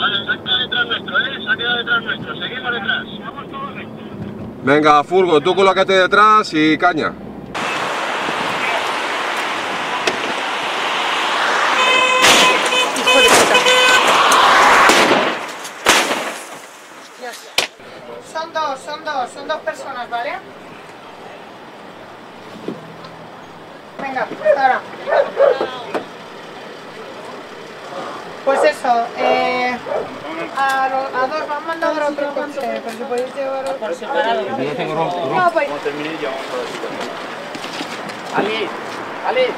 Vale, se ha quedado detrás nuestro, ¿eh? Se ha quedado detrás nuestro. Seguimos detrás. Vamos todos rectos. Venga, Furgo, tú colócate detrás y caña. Son dos, son dos, son dos personas, ¿vale? Venga, ahora. Pues eso, eh, a, lo, a, dos me han otro coche, pero si podéis llevar Por separado. No, ah, pues... Cuando termine ya vamos a ver si... ¡Ali! ¡Ali!